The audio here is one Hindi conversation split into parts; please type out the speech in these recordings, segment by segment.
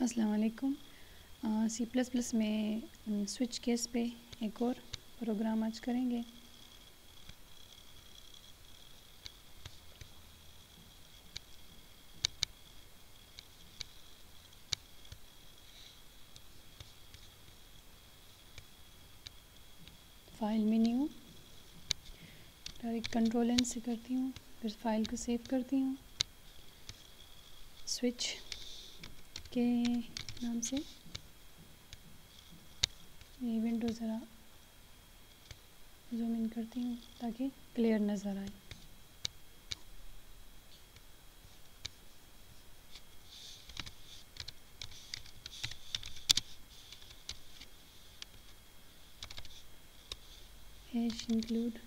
अस्सलाम सी प्लस प्लस में स्विच केस पे एक और प्रोग्राम आज करेंगे। File menu direct control N से करती हूँ, फिर फ़ाइल को सेव करती हूँ। स्विच के नाम से? ये विंडो ज़रा जूम इन करती हूँ ताकि क्लियर नज़र आए। Include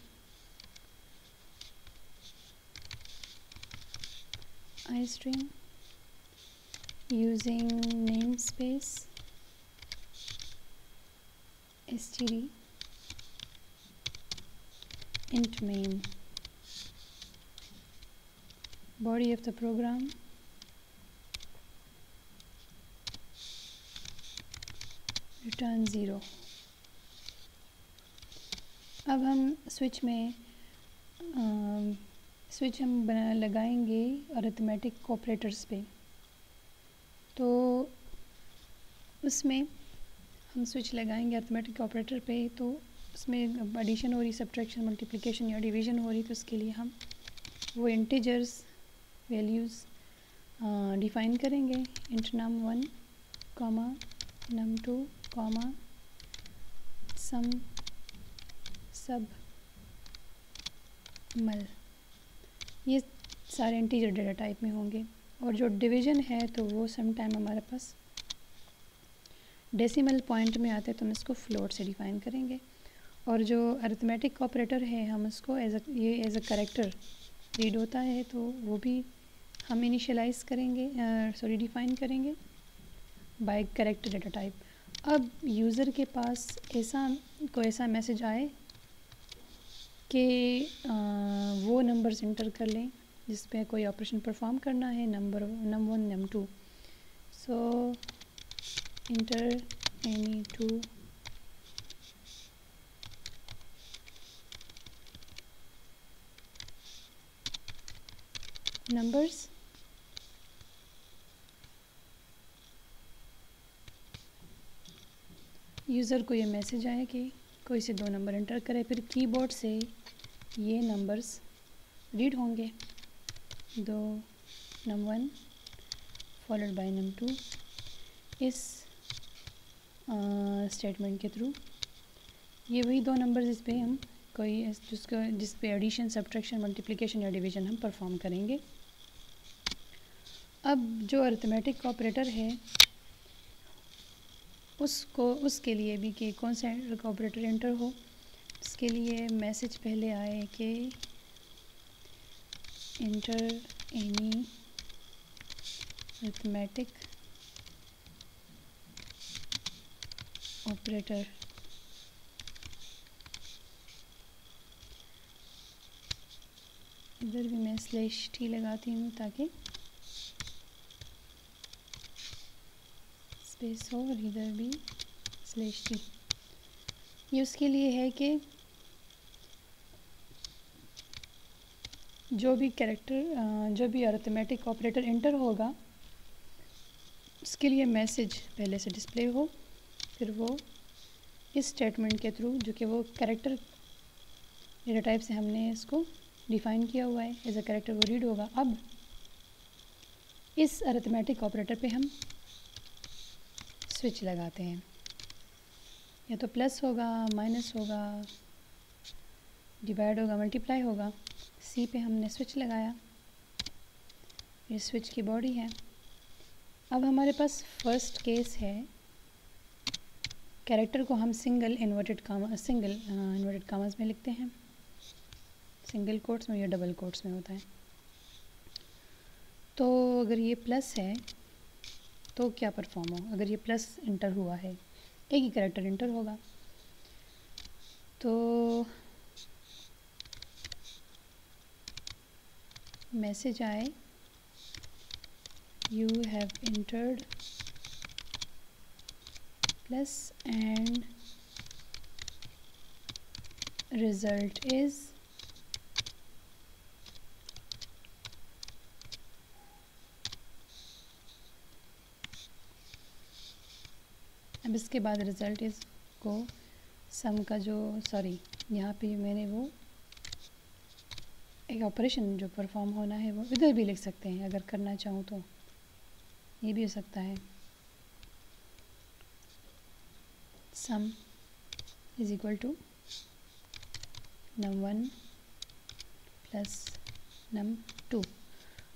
iStream using namespace std int main body of the program return 0 अब हम स्विच में स्विच हम लगाएँगे अर्थमेटिक ऑपरेटर्स पे तो उसमें हम स्विच लगाएँगे अर्थमेटिक ऑपरेटर पे तो उसमें एडिशन हो रही सब्ट्रैक्शन मल्टीप्लिकेशन या डिवीज़न हो रही तो उसके लिए हम वो इंटीजर्स वैल्यूज़ डिफ़ाइन करेंगे। Int num one comma num two comma sum sub mul ये सारे इंटीजर डेटा टाइप में होंगे। और जो डिवीज़न है तो वो सम टाइम हमारे पास डेसिमल पॉइंट में आते हैं तो हम इसको फ्लोट से डिफ़ाइन करेंगे। और जो अर्थमेटिक ऑपरेटर है, हम उसको एज ये एज अ करेक्टर रीड होता है तो वो भी हम इनिशलाइज करेंगे सॉरी डिफ़ाइन करेंगे बाय करेक्टर डेटा टाइप अब यूज़र के पास ऐसा को ऐसा मैसेज आए कि वो नंबर्स इंटर कर लें जिस पे कोई ऑपरेशन परफॉर्म करना है number num one num two so enter any two numbers user को ये मैसेज आया कि कोई से दो नंबर एंटर करें, फिर कीबोर्ड से ये नंबर्स रीड होंगे। दो num one followed by num two इस स्टेटमेंट के थ्रू ये वही दो नंबर जिस पे हम कोई जिसको, जिस पे एडिशन सब्ट्रैक्शन मल्टीप्लिकेशन या डिवीज़न हम परफॉर्म करेंगे। अब जो अर्थमेटिक ऑपरेटर है, उसको, उसके लिए भी कि कौन सा ऑपरेटर एंटर हो इसके लिए मैसेज पहले आए कि इंटर एनी अर्थमेटिक ऑपरेटर इधर भी मैं स्लेश टी लगाती हूँ ताकि स्पेस हो और इधर भी स्लेश टी ये उसके लिए है कि जो भी कैरेक्टर जो भी अर्थमेटिक ऑपरेटर इंटर होगा, उसके लिए मैसेज पहले से डिस्प्ले हो। फिर वो इस स्टेटमेंट के थ्रू जो कि वो करेक्टर डेटा टाइप से हमने इसको डिफ़ाइन किया हुआ है। एज अ करेक्टर वो रीड होगा। अब इस अर्थमेटिक ऑपरेटर पे हम स्विच लगाते हैं। या तो प्लस होगा माइनस होगा डिवाइड होगा मल्टीप्लाई होगा। सी पे हमने स्विच लगाया। ये स्विच की बॉडी है। अब हमारे पास फ़र्स्ट केस है। कैरेक्टर को हम single inverted comma single inverted commas में लिखते हैं। सिंगल कोट्स में या डबल कोट्स में होता है। तो अगर ये प्लस है तो क्या परफॉर्म हो? अगर ये प्लस इंटर हुआ है, एक ही करेक्टर इंटर होगा। तो मैसेज आए you have entered plus and result is अब इसके बाद रिज़ल्ट इस को सम का जो सॉरी यहाँ पे मैंने वो एक ऑपरेशन जो परफॉर्म होना है वो इधर भी लिख सकते हैं, अगर करना चाहूँ तो। ये भी हो सकता है। Is equal to num one plus num two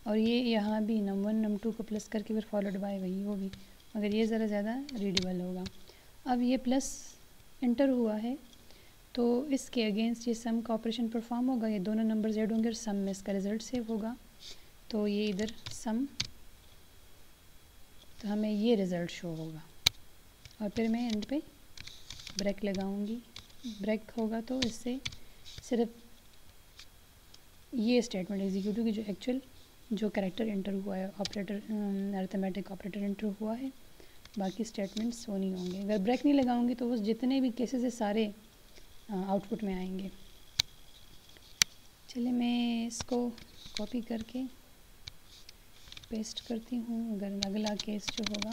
और ये यहाँ भी नम वन नम टू को प्लस करके फिर फॉलोड बाय वही होगी। मगर ये ज़रा ज़्यादा रीडेबल होगा। अब ये प्लस इंटर हुआ है तो इसके अगेंस्ट ये सम का ऑपरेशन परफॉर्म होगा। ये दोनों नंबर जेड होंगे और सम में इसका रिज़ल्ट सेव होगा। तो ये इधर सम तो हमें ये रिज़ल्ट शो होगा। और फिर मैं एंड पे ब्रेक लगाऊँगी। ब्रेक होगा तो इससे सिर्फ़ ये स्टेटमेंट एग्जीक्यूट होगी जो एक्चुअल जो करेक्टर इंटर हुआ है ऑपरेटर अर्थमेटिक ऑपरेटर इंटर हुआ है। बाकी स्टेटमेंट्स वो नहीं होंगे। अगर ब्रेक नहीं लगाऊँगी तो वो जितने भी केसेस है सारे आउटपुट में आएँगे। चलिए मैं इसको कॉपी करके पेस्ट करती हूँ। अगर अगला केस जो होगा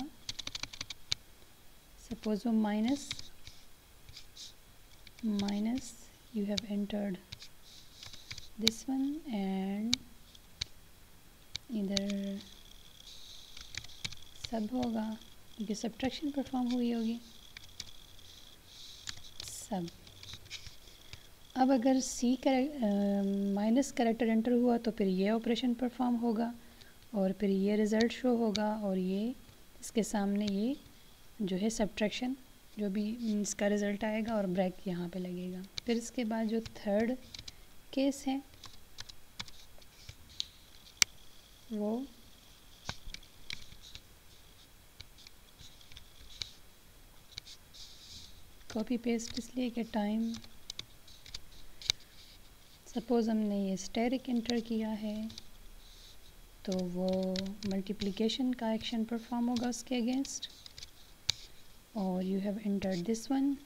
सपोज़ वो minus minus you have entered this one and इधर सब होगा, क्योंकि सब्ट्रैक्शन परफॉर्म हुई होगी। सब अब अगर सी माइनस करेक्टर एंटर हुआ तो फिर ये ऑपरेशन परफॉर्म होगा और फिर ये रिज़ल्ट शो होगा और ये, इसके सामने ये जो है सब्ट्रैक्शन जो भी इसका रिज़ल्ट आएगा और ब्रेक यहाँ पे लगेगा। फिर इसके बाद जो थर्ड केस है, वो कॉपी पेस्ट इसलिए कि टाइम सपोज़ हमने ये स्टेरिक इंटर किया है तो वो मल्टीप्लिकेशन का एक्शन परफॉर्म होगा उसके अगेंस्ट और you have entered this one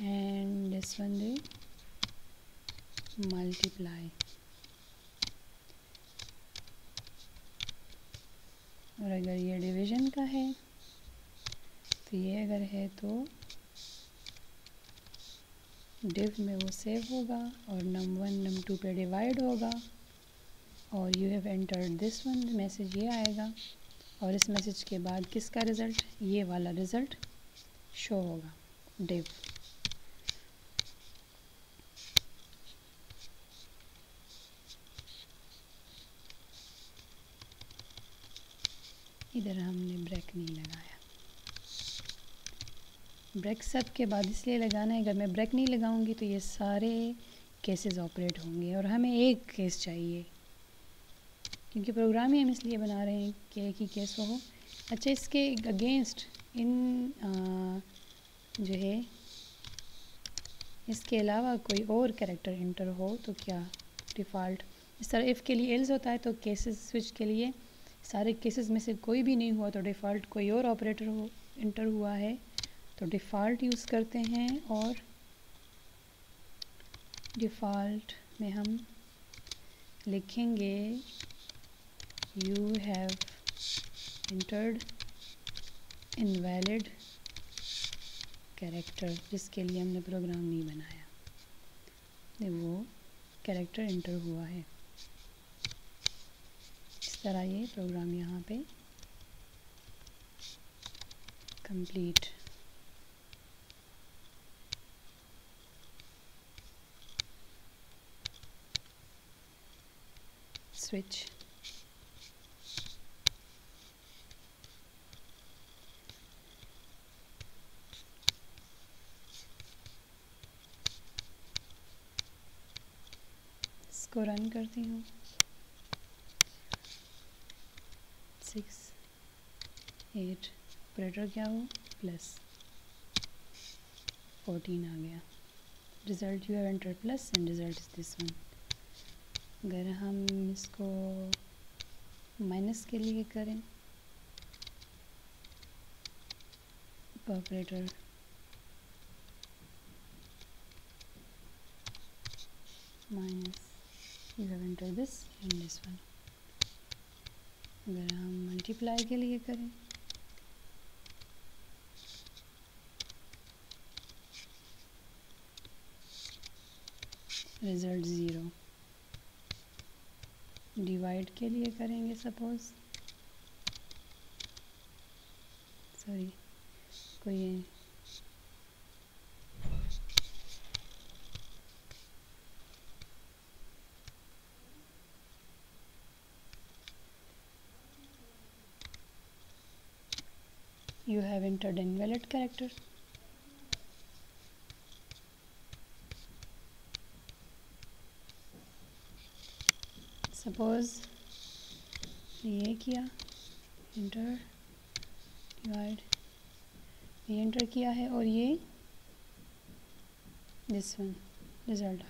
and this one they multiply और अगर ये डिवीज़न का है तो ये अगर है तो डिव में वो सेव होगा और नम वन नम टू पे डिवाइड होगा। और you have entered this one message ये आएगा। और इस मैसेज के बाद किसका रिज़ल्ट ये वाला रिज़ल्ट शो होगा। डिव इधर हमने ब्रेक नहीं लगाया। ब्रेक सब के बाद इसलिए लगाना है, अगर मैं ब्रेक नहीं लगाऊँगी तो ये सारे केसेस ऑपरेट होंगे और हमें एक केस चाहिए। क्योंकि प्रोग्राम ही हम इसलिए बना रहे हैं कि एक ही केस हो। अच्छा इसके अगेंस्ट इन आ, जो है इसके अलावा कोई और कैरेक्टर इंटर हो तो क्या डिफ़ॉल्ट इस तरह इफ़ के लिए एल्स होता है तो केसेस स्विच के लिए सारे केसेस में से कोई भी नहीं हुआ तो डिफ़ॉल्ट कोई और ऑपरेटर हो इंटर हुआ है। तो डिफ़ॉल्ट यूज़ करते हैं और डिफ़ॉल्ट में हम लिखेंगे you have entered invalid character जिसके लिए हमने प्रोग्राम नहीं बनाया। वो कैरेक्टर इंटर हुआ है। इस तरह ये प्रोग्राम यहाँ पे कंप्लीट switch इसको रन करती हूँ। सिक्स एट ऑपरेटर क्या हो प्लस फोर्टीन आ गया। Result you have enter plus and result is this one अगर हम इसको माइनस के लिए करें operator minus you have entered this and this one. अगर हम मल्टीप्लाई के लिए करें। रिज़ल्ट ज़ीरो डिवाइड के लिए करेंगे सपोज़ सॉरी कोई you have entered invalid character suppose ये किया इंटर डिवाइड ये इंटर किया है और ये दिस वन रिज़ल्ट